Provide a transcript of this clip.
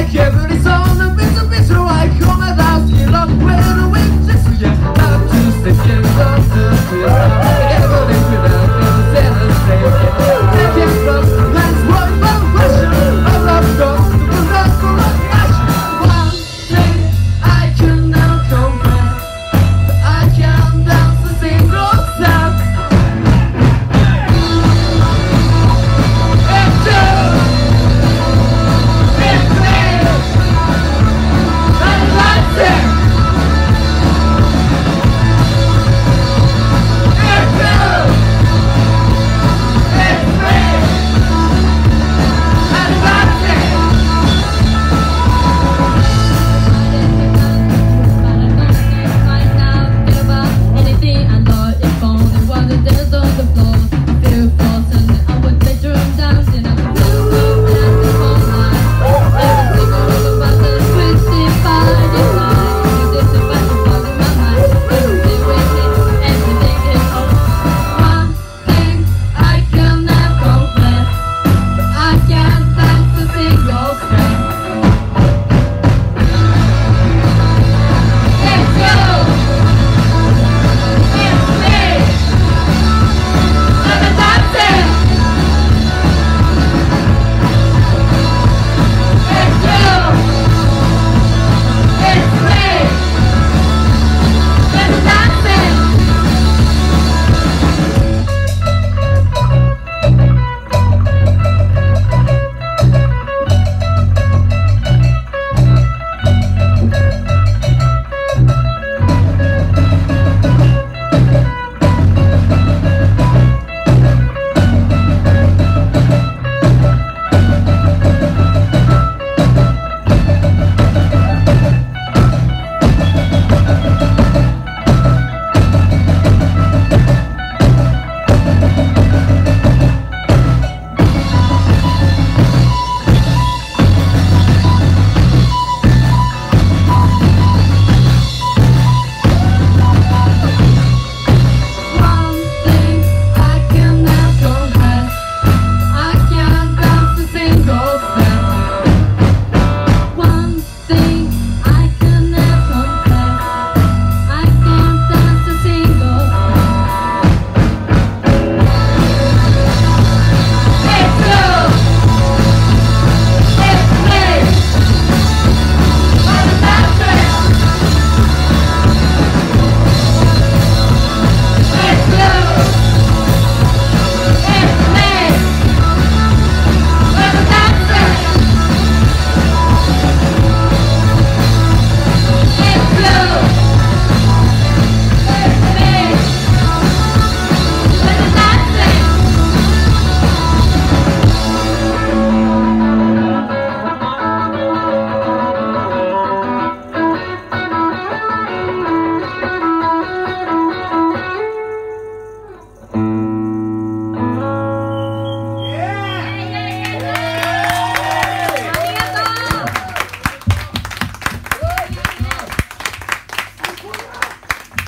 like every